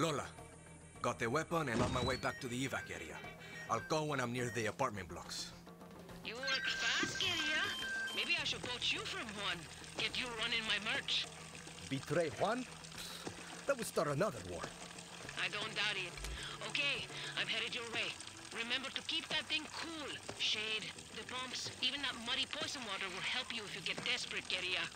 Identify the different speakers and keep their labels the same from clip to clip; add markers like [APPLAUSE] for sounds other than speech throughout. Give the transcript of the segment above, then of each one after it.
Speaker 1: Lola, got the weapon and on my way back to the evac area. I'll go when I'm near the apartment blocks.
Speaker 2: You work fast, Guerrilla. Maybe I should poach you from Juan. Get you running my merch.
Speaker 3: Betray Juan? That would start another war.
Speaker 2: I don't doubt it. Okay, I'm headed your way. Remember to keep that thing cool. Shade, the pumps, even that muddy poison water will help you if you get desperate, Guerrilla.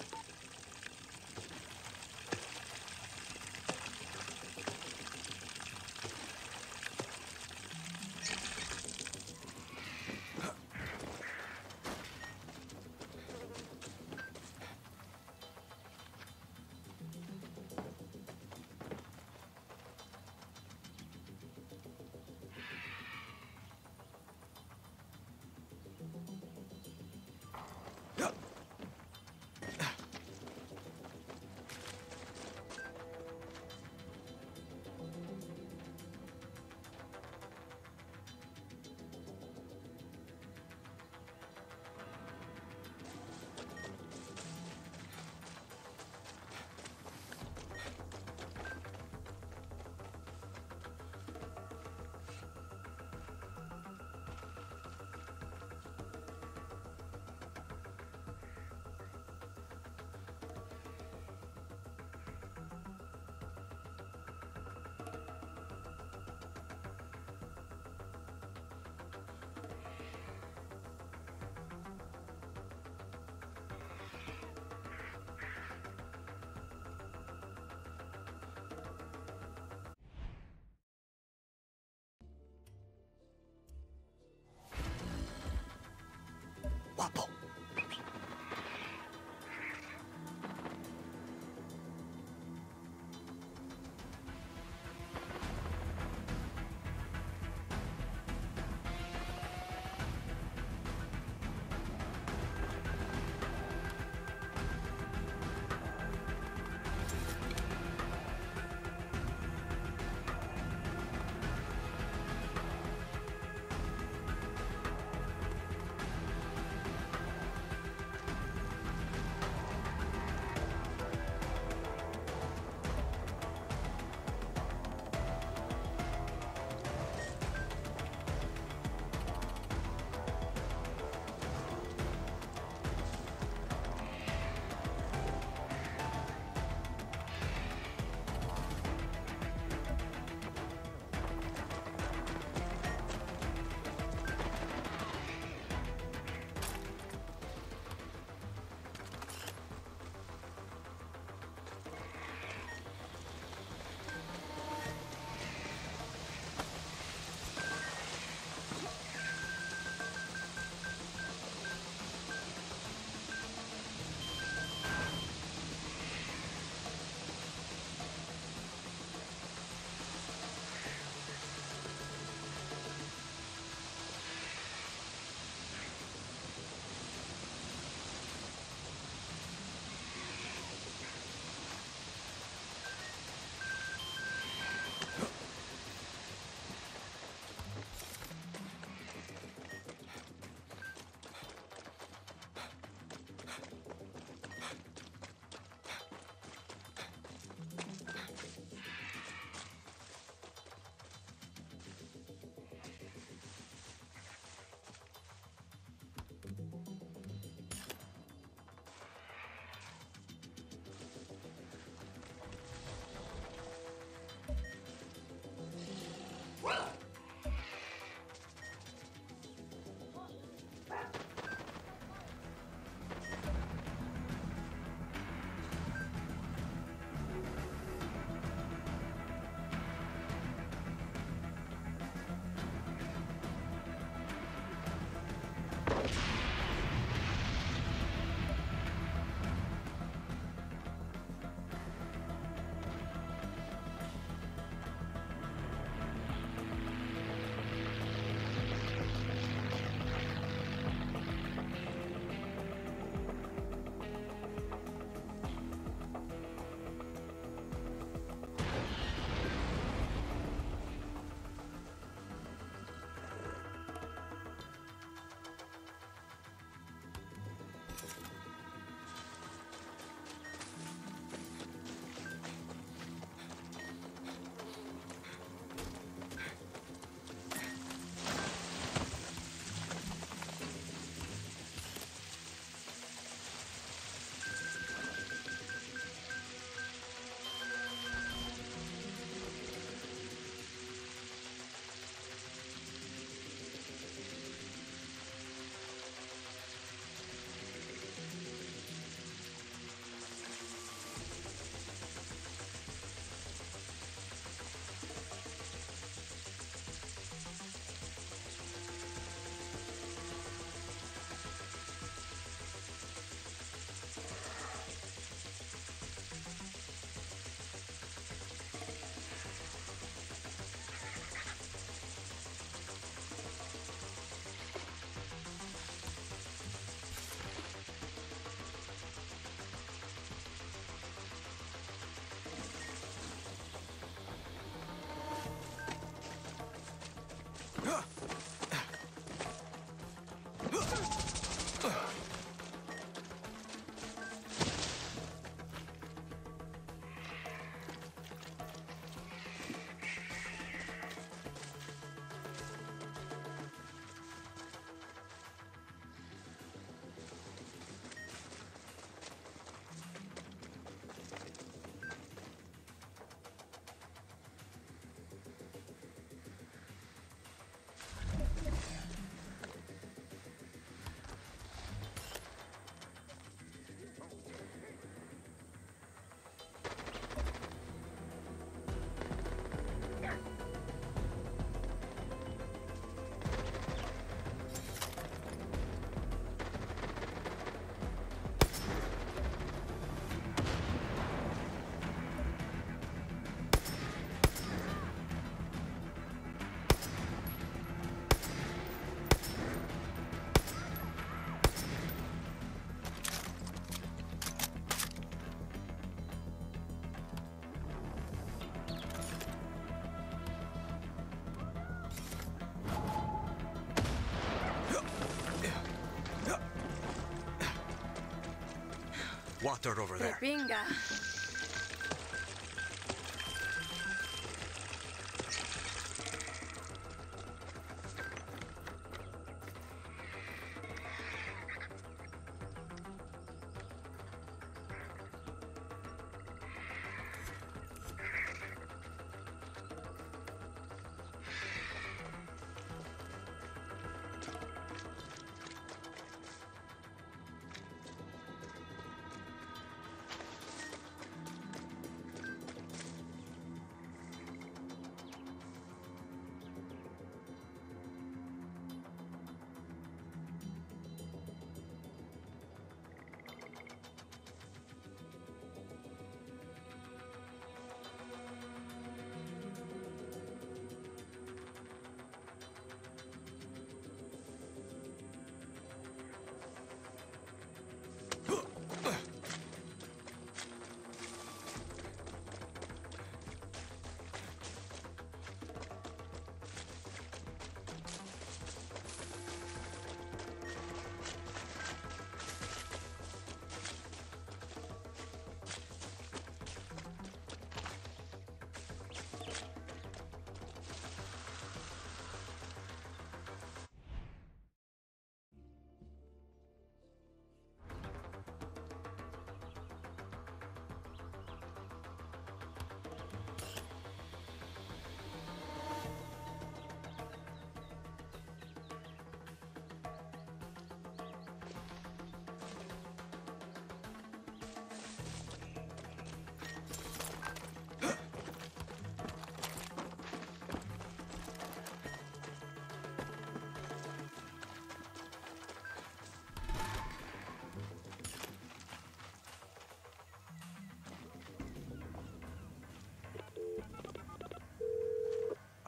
Speaker 1: Water over there.
Speaker 4: pinga.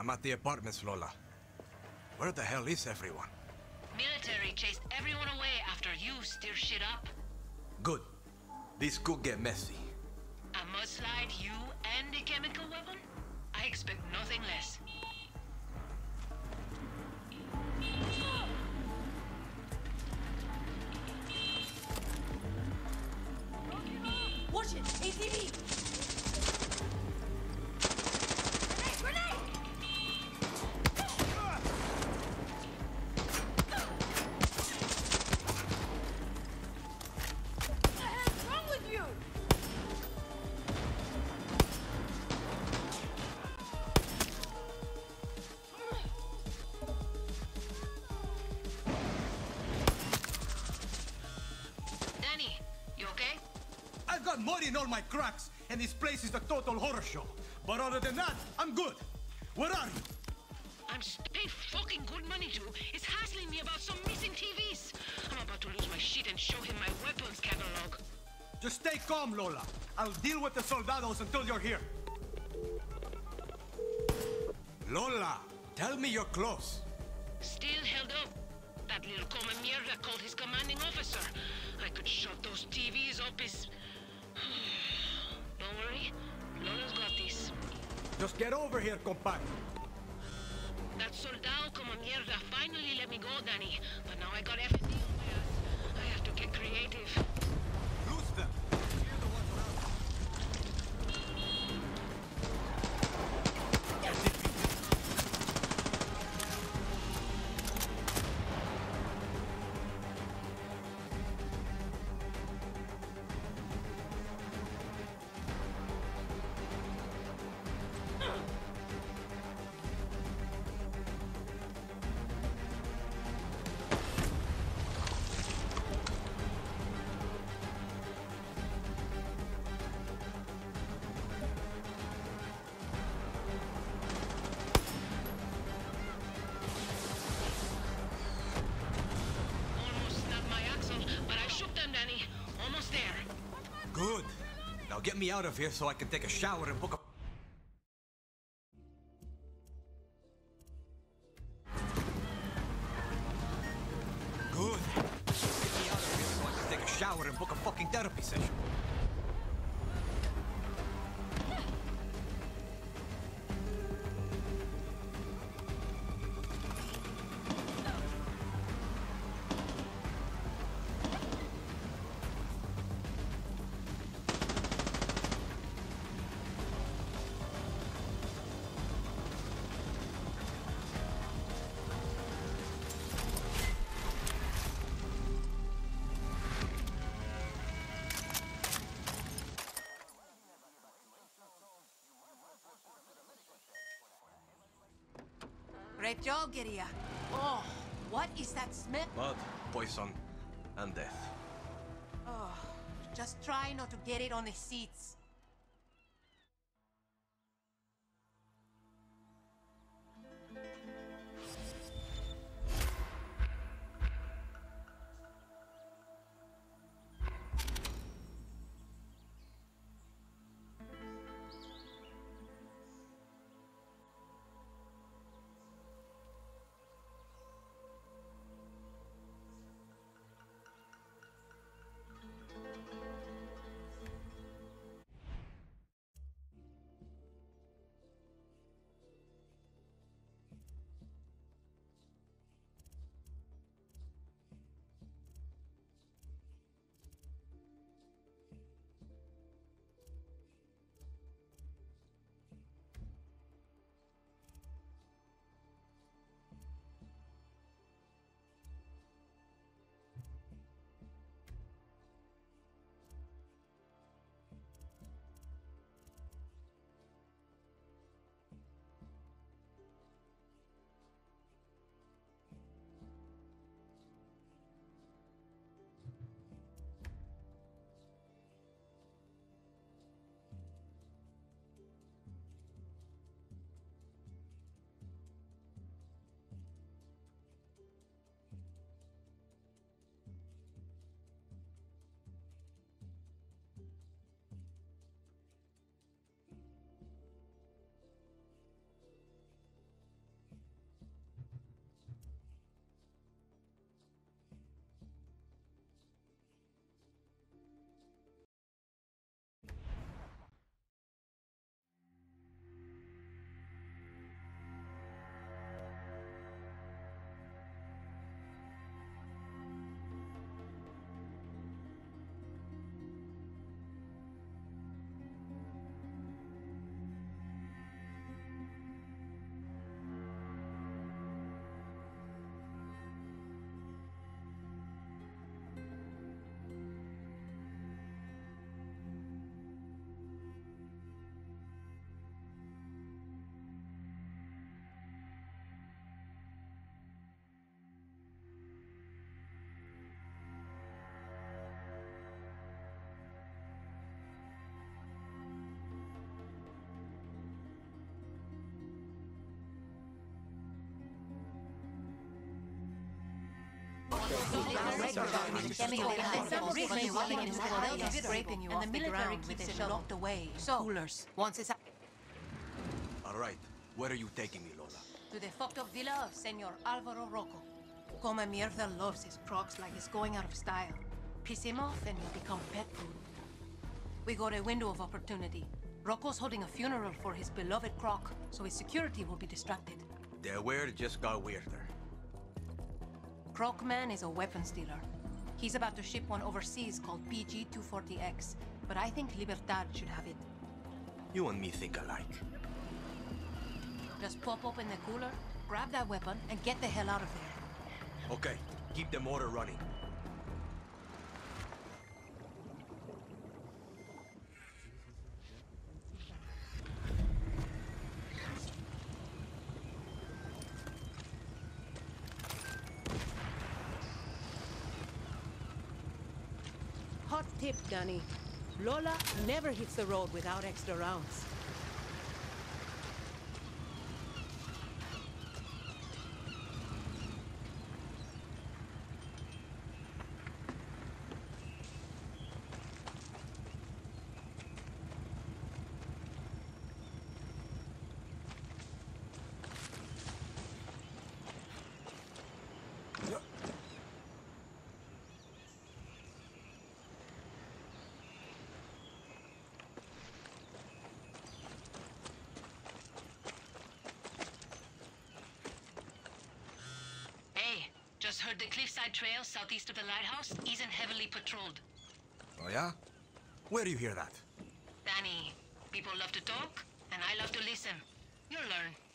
Speaker 1: I'm at the apartments, Lola. Where the hell is everyone?
Speaker 2: Military chased everyone away after you stir shit up.
Speaker 1: Good. This could get messy.
Speaker 2: A mudslide, you and a chemical weapon? I expect nothing less.
Speaker 3: Cracks, and this place is a total horror show. But other than that, I'm good. Where are you?
Speaker 2: I'm s- paid fucking good money to is hassling me about some missing TVs. I'm about to lose my shit and show him my weapons catalog.
Speaker 3: Just stay calm, Lola. I'll deal with the soldados until you're here.
Speaker 1: Lola, tell me you're close.
Speaker 2: Still held up. That little come mierda called his commanding officer. I could shove those TVs up his... Don't worry. Lola's got this.
Speaker 3: Just get over here, compadre.
Speaker 2: That soldado como mierda finally let me go, Dani. But now I got everything on my ass. I have to get creative.
Speaker 1: Out of here so I can take a shower and book a.
Speaker 5: Great job, Giria. Oh, what is that smell?
Speaker 1: Blood, poison, and death.
Speaker 5: Oh, just try not to get it on the seats. Scraping you off the ground with the shell locked away. So, coolers. Once it's
Speaker 1: All right, where are you taking me, Lola?
Speaker 5: to the fucked up villa of Senor Alvaro Rocco. Come Mierda loves his crocs like it's going out of style. Piss him off and he'll become pet food. We got a window of opportunity. Rocco's holding a funeral for his beloved croc, so his security will be distracted.
Speaker 1: The weird just got weirder.
Speaker 5: Croc Man is a weapons dealer. He's about to ship one overseas called PG-240X, but I think Libertad should have it.
Speaker 1: You and me think alike.
Speaker 5: Just pop open the cooler, grab that weapon, and get the hell out of there.
Speaker 1: Okay, keep the motor running.
Speaker 6: Hot tip, Dani. Lola never hits the road without extra rounds.
Speaker 2: Hey, just trail southeast of the lighthouse isn't heavily patrolled.
Speaker 1: Oh yeah? Where do you hear that?
Speaker 2: Dani, people love to talk, and I love to listen. You'll learn.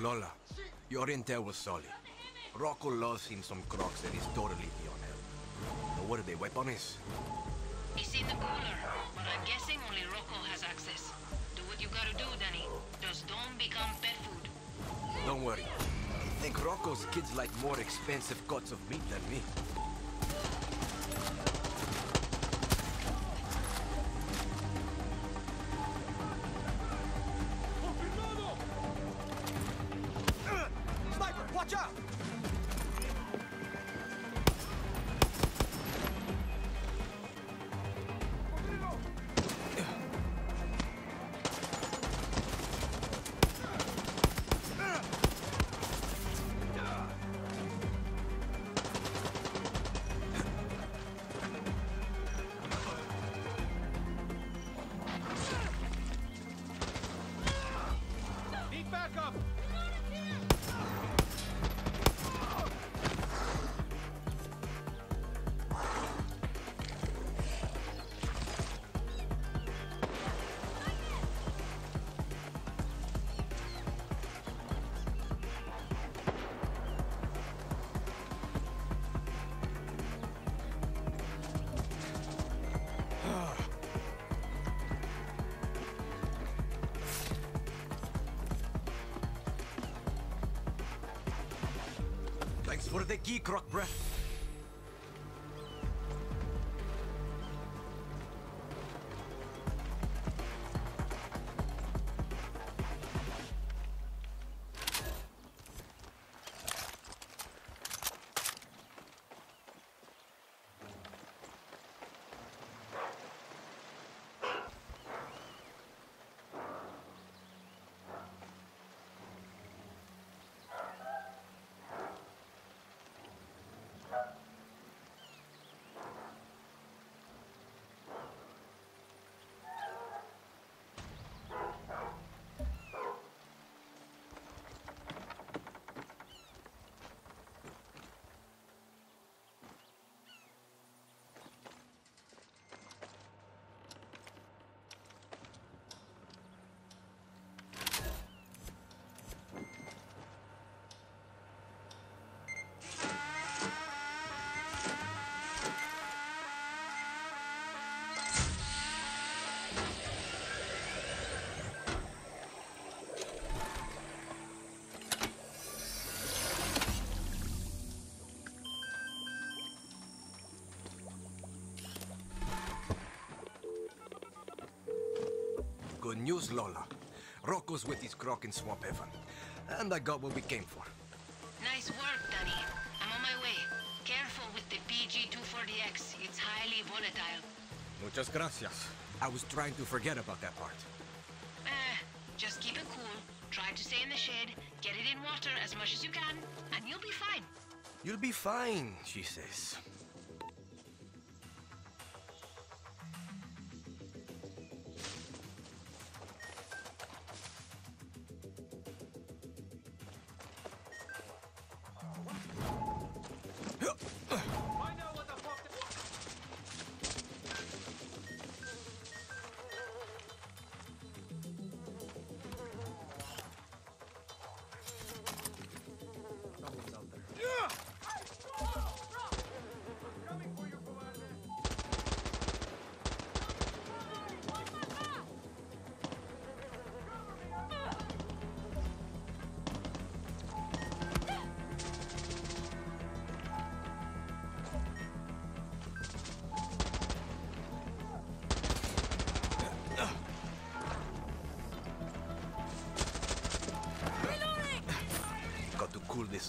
Speaker 1: Lola, your intel was solid. Rocco loves him some crocs that is totally beyond help. But what are they, weapons?
Speaker 2: It's in the cooler, but I'm guessing only Rocco has access. Do what you gotta do, Dani. Just don't become pet food.
Speaker 1: Don't worry. I think Rocco's kids like more expensive cuts of meat than me. Thanks for the key, croc breath. News, Lola. Rocco's with his croc in Swamp Heaven. And I got what we came for.
Speaker 2: Nice work, Dani. I'm on my way. Careful with the PG-240X. It's highly volatile.
Speaker 1: Muchas gracias. I was trying to forget about that part.
Speaker 2: Eh, just keep it cool. Try to stay in the shade, get it in water as much as you can, and you'll be fine.
Speaker 1: You'll be fine, she says.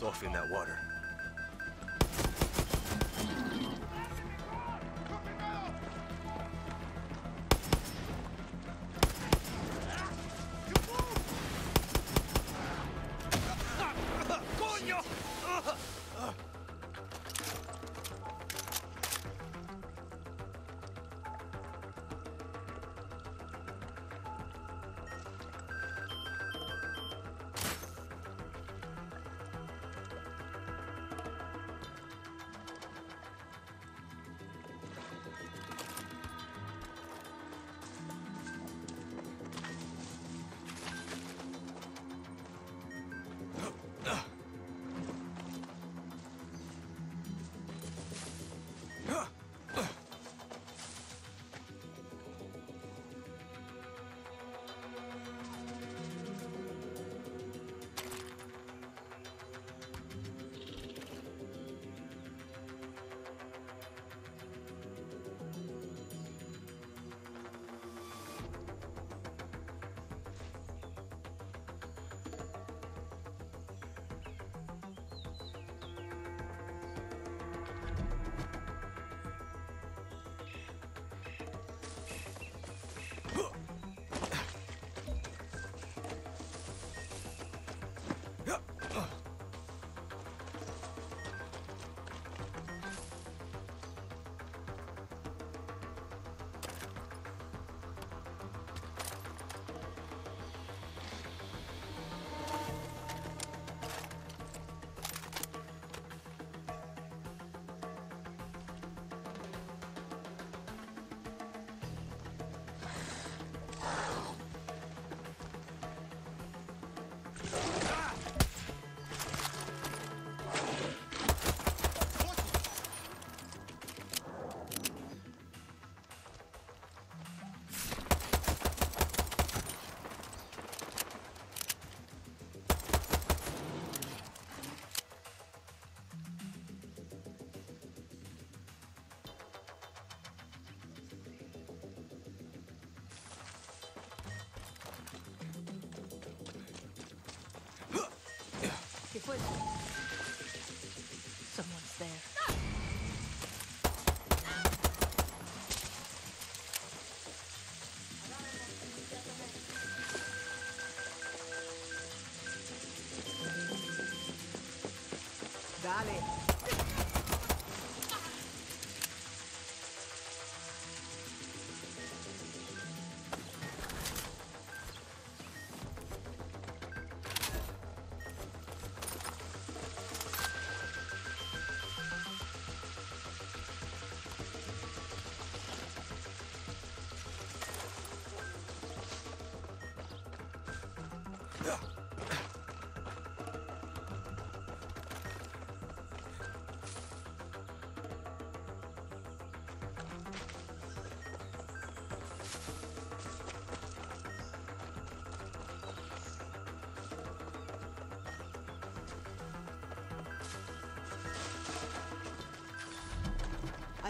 Speaker 1: Off in that water.
Speaker 6: Dale.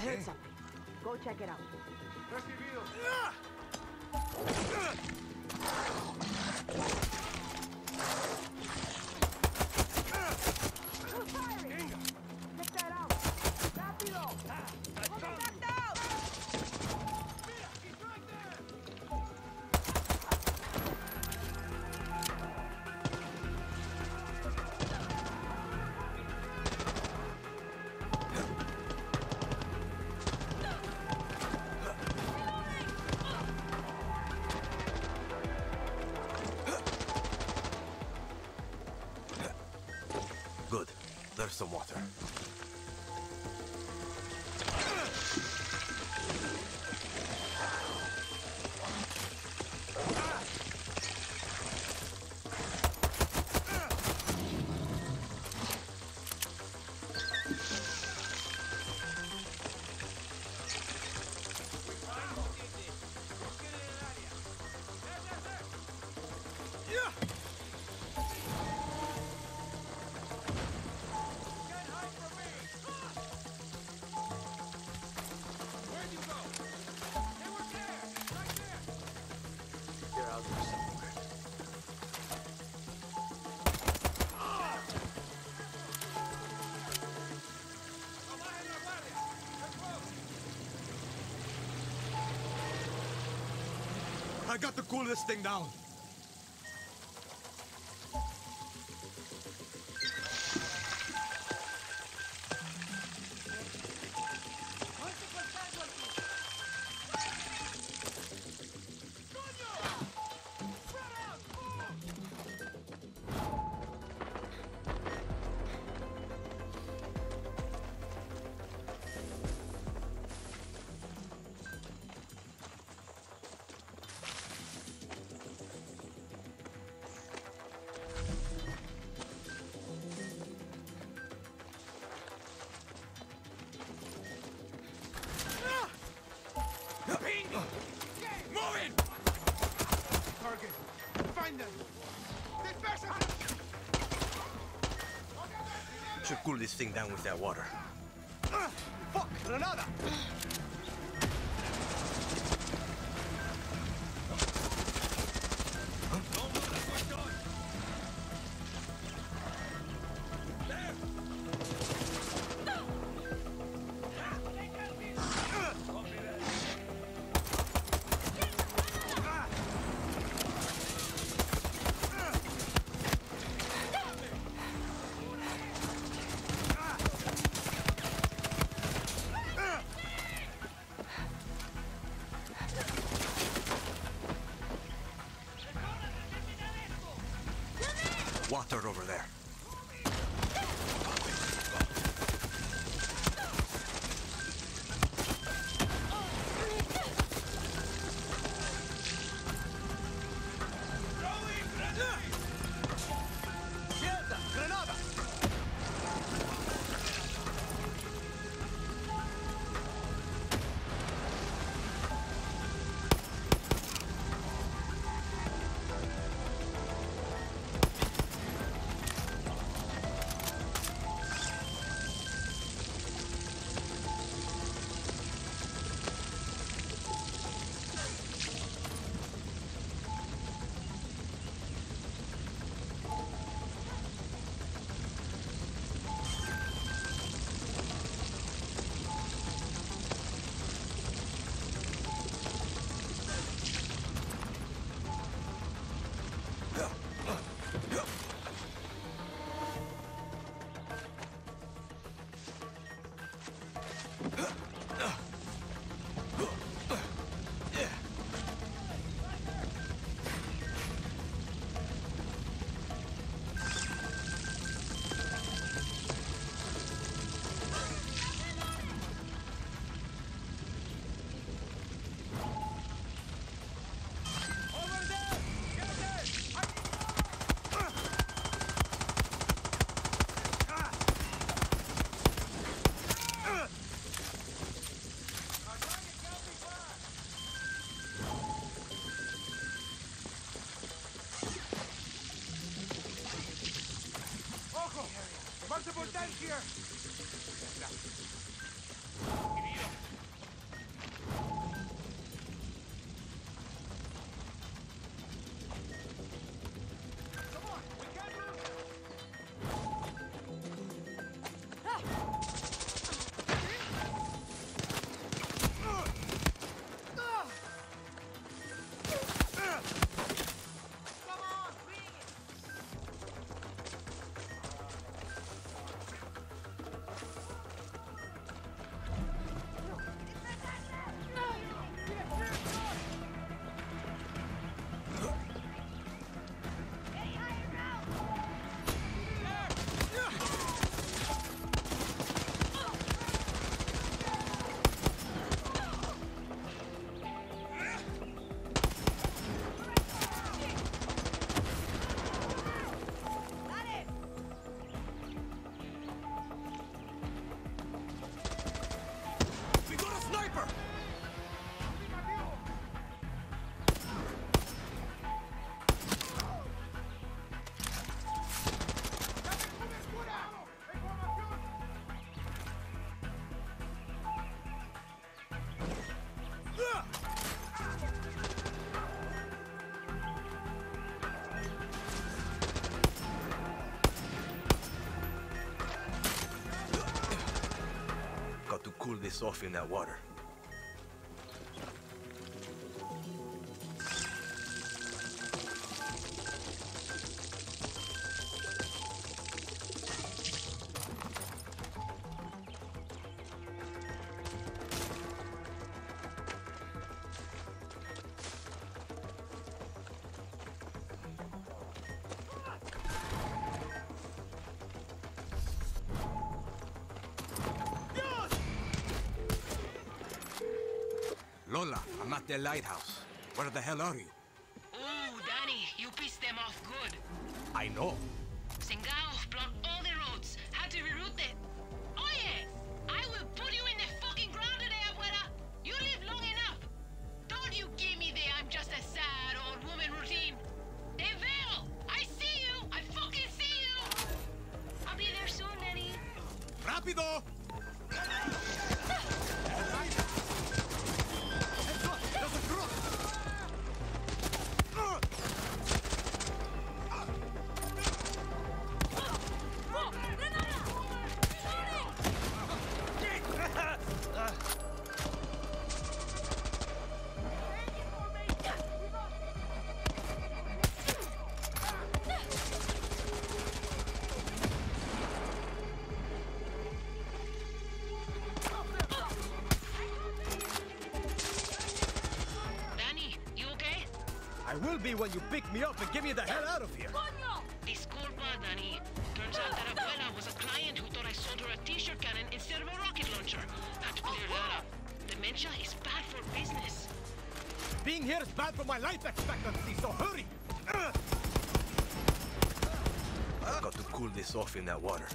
Speaker 6: Heard something. Go check it out.
Speaker 3: I got to cool this thing down.
Speaker 1: This thing down with that water.
Speaker 7: to
Speaker 5: cool this off in that water. The lighthouse. Where the hell are you?
Speaker 2: Ooh, Dani, you pissed them off good.
Speaker 5: I know.
Speaker 1: Pick me up and get me the hell out of here.
Speaker 2: Disculpa, Dani. Turns out that abuela was a client who thought I sold her a t-shirt cannon instead of a rocket launcher. Had to clear that up. Dementia is bad for business.
Speaker 1: Being here is bad for my life expectancy, so hurry! Ugh.
Speaker 5: Got to cool this off in that water.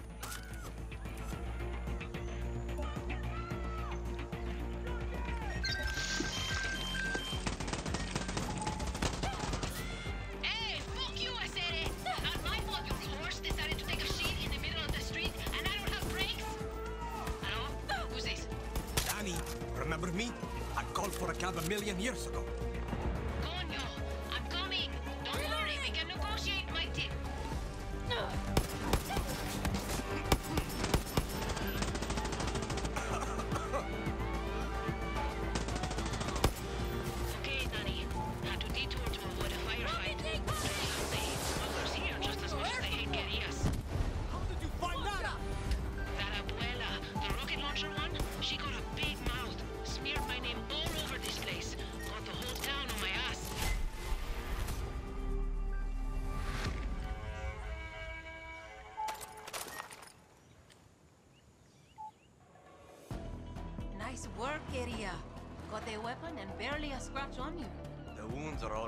Speaker 5: Are all.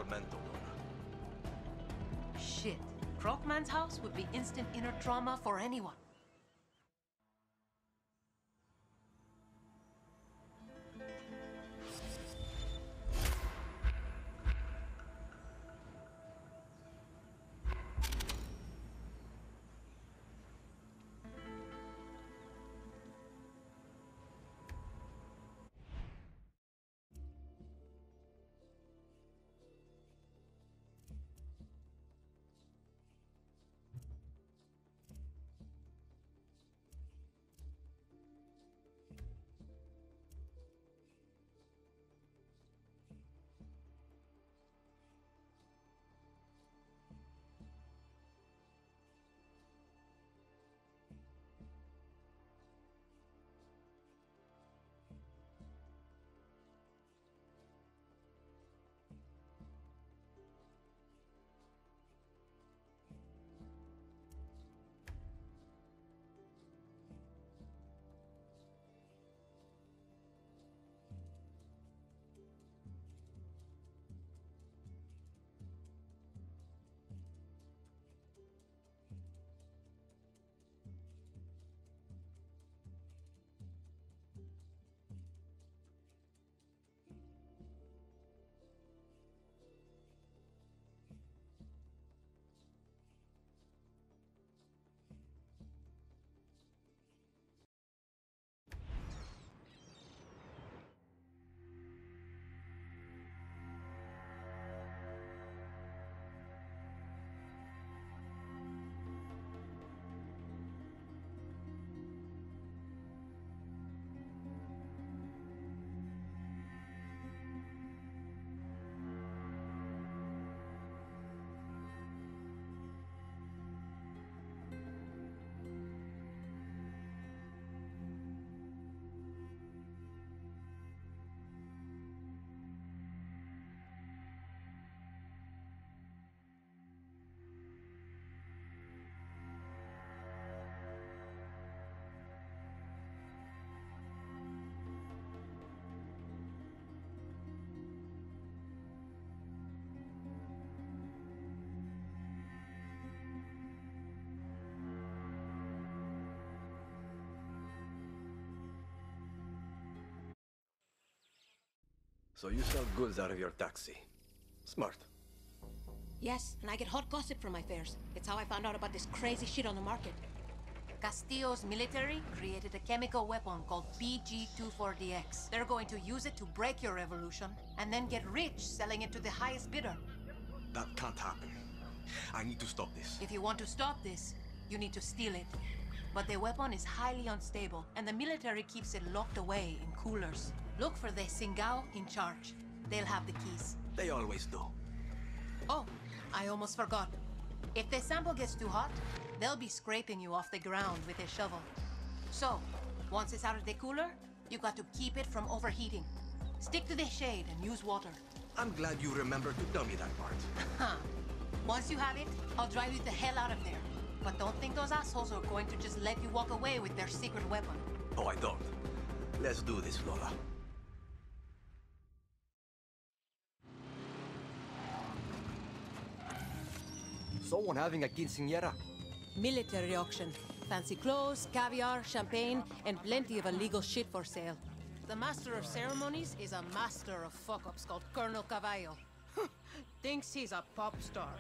Speaker 8: Shit. Crockman's house would be instant inner trauma for anyone.
Speaker 1: So you sell goods out of your taxi. Smart.
Speaker 6: Yes, and I get hot gossip from my fares. It's how I found out about this crazy shit on the market.
Speaker 5: Castillo's military created a chemical weapon called PG-24DX. They're going to use it to break your revolution, and then get rich selling it to the highest bidder.
Speaker 1: That can't happen. I need to stop this.
Speaker 5: If you want to stop this, you need to steal it. But the weapon is highly unstable, and the military keeps it locked away in coolers. Look for the Singao in charge. They'll have the keys.
Speaker 1: They always do.
Speaker 5: Oh, I almost forgot. If the sample gets too hot, they'll be scraping you off the ground with a shovel. So, once it's out of the cooler, you got to keep it from overheating. Stick to the shade and use water.
Speaker 1: I'm glad you remembered to tell me that part.
Speaker 5: Huh. Once you have it, I'll drive you the hell out of there. But don't think those assholes are going to just let you walk away with their secret weapon.
Speaker 1: Oh, I don't. Let's do this, Lola. Someone having a quinceañera.
Speaker 6: Military auction. Fancy clothes, caviar, champagne, and plenty of illegal shit for sale. The master of ceremonies is a master of fuck-ups called Colonel Cavallo. Thinks he's a pop star.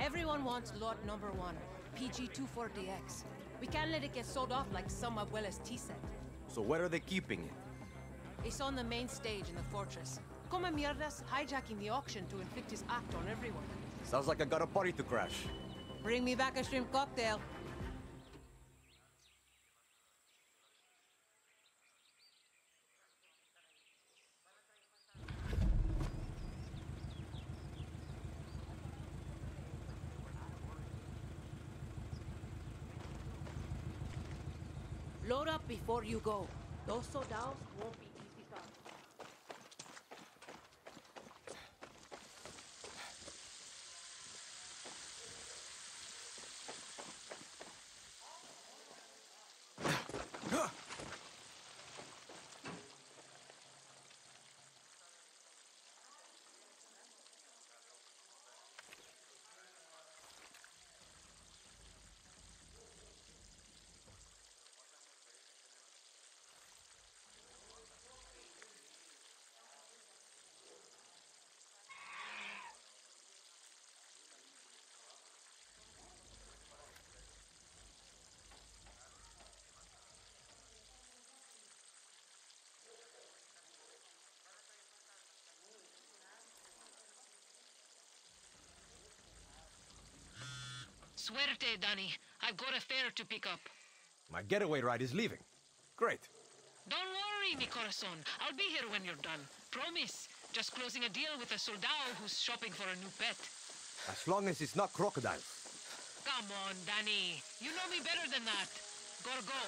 Speaker 6: Everyone wants lot number one, PG-240X. We can't let it get sold off like some abuela's tea set.
Speaker 1: So where are they keeping it?
Speaker 6: It's on the main stage in the fortress. Come mierdas hijacking the auction to inflict his act on everyone.
Speaker 1: Sounds like I got a party to crash.
Speaker 6: Bring me back a shrimp cocktail. Load up before you go. Those soldados won't be easy to
Speaker 2: Suerte, Dani. I've got a fare to pick up.
Speaker 1: My getaway ride is leaving. Great.
Speaker 2: Don't worry, mi corazon. I'll be here when you're done. Promise. Just closing a deal with a soldado who's shopping for a new pet.
Speaker 1: As long as it's not crocodiles.
Speaker 2: Come on, Dani. You know me better than that. Gotta go.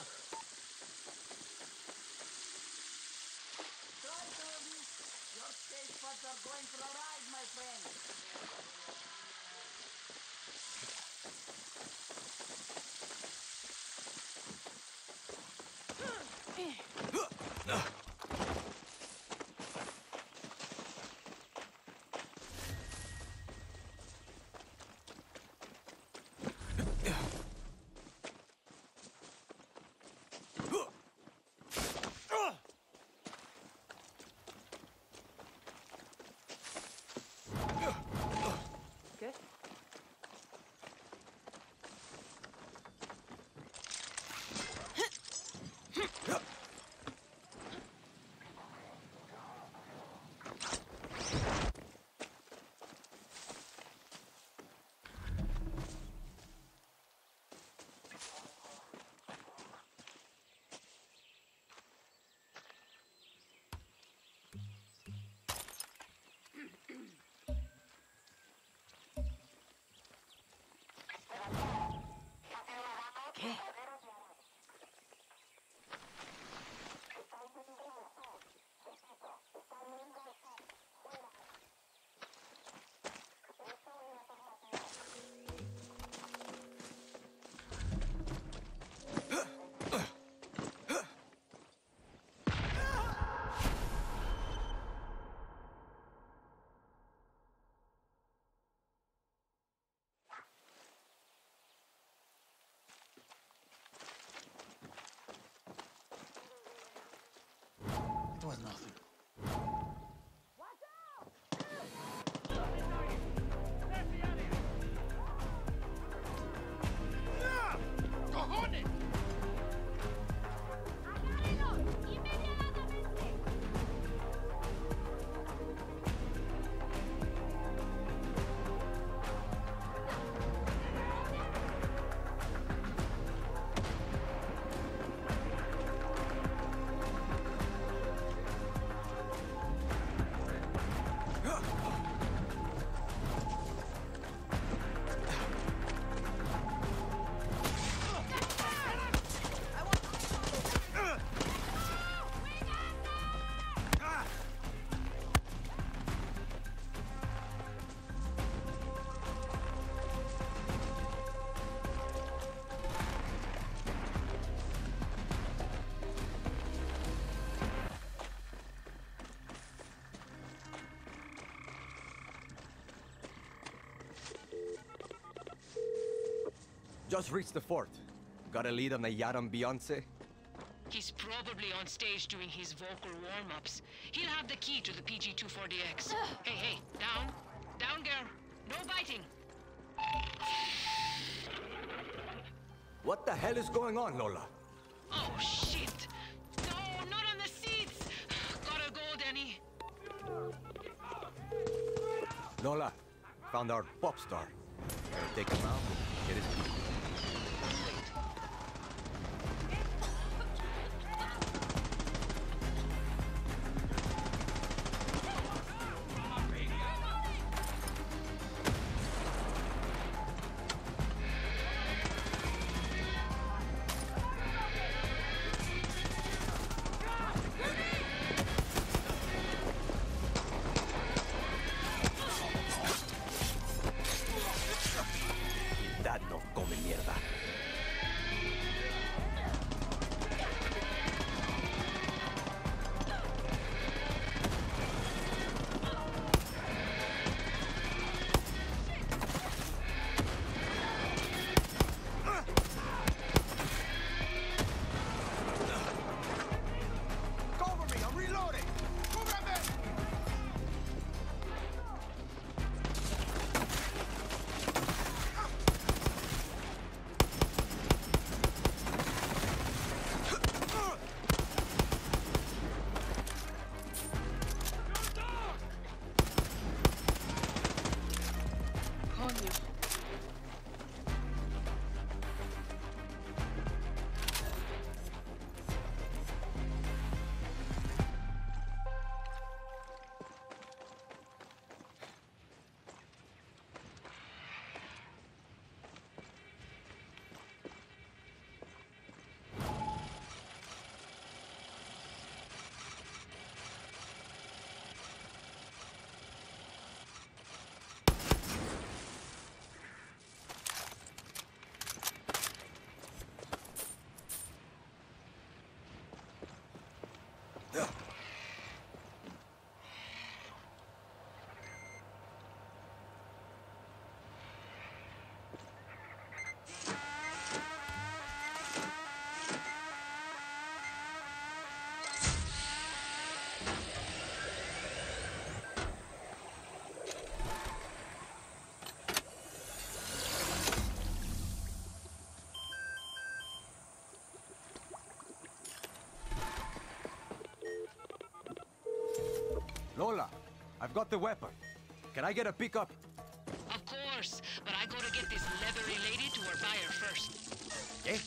Speaker 7: Was nothing.
Speaker 1: Just reached the fort. Got a lead on the Yaran Beyonce?
Speaker 2: He's probably on stage doing his vocal warm-ups. He'll have the key to the PG-240X. [SIGHS] hey, hey, down. Down, girl. No biting.
Speaker 1: What the hell is going on, Lola?
Speaker 2: Oh, shit. No, not on the seats. [SIGHS] Gotta go, Dani.
Speaker 1: Lola, found our pop star. Gotta take him out, get his got the weapon. Can I get a pickup?
Speaker 2: Of course, but I gotta get this leathery lady to her buyer first.
Speaker 1: Eh?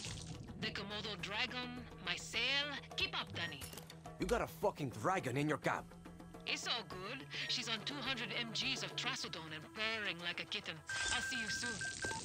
Speaker 2: The Komodo dragon, my sail. Keep up, Dani.
Speaker 1: You got a fucking dragon in your cab.
Speaker 2: It's all good. She's on 200 mgs of trazodone and purring like a kitten. I'll see you soon.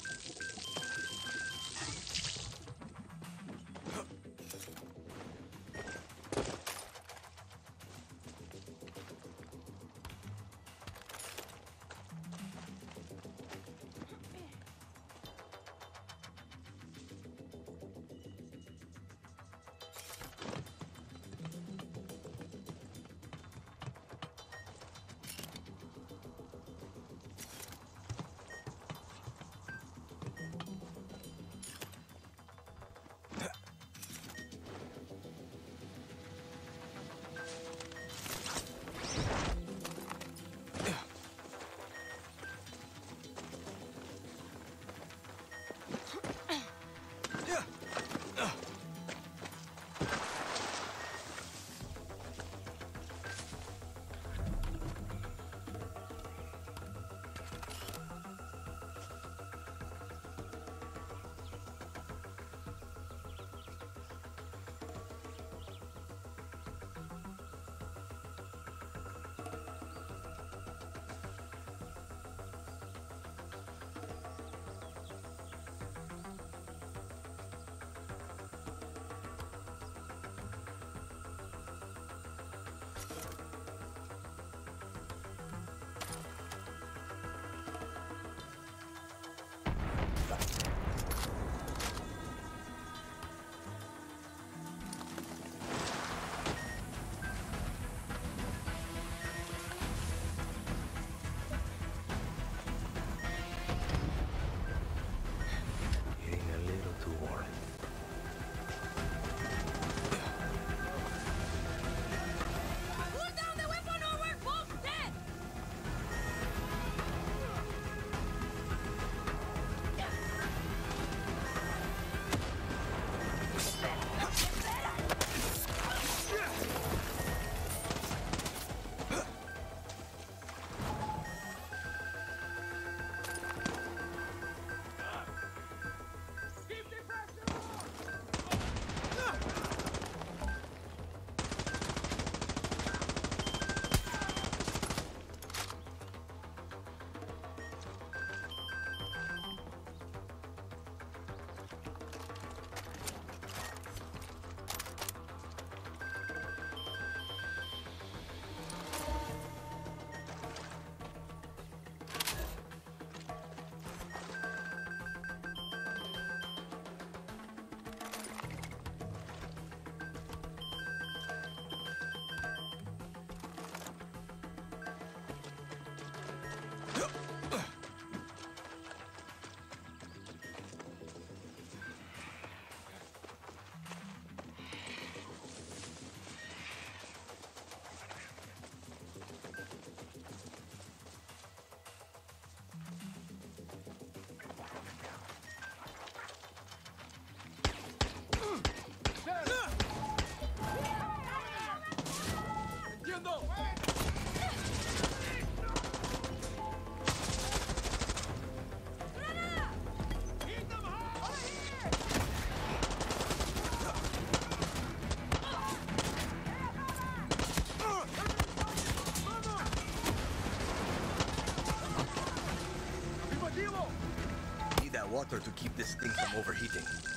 Speaker 1: To keep this thing from overheating.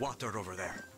Speaker 1: Water over there.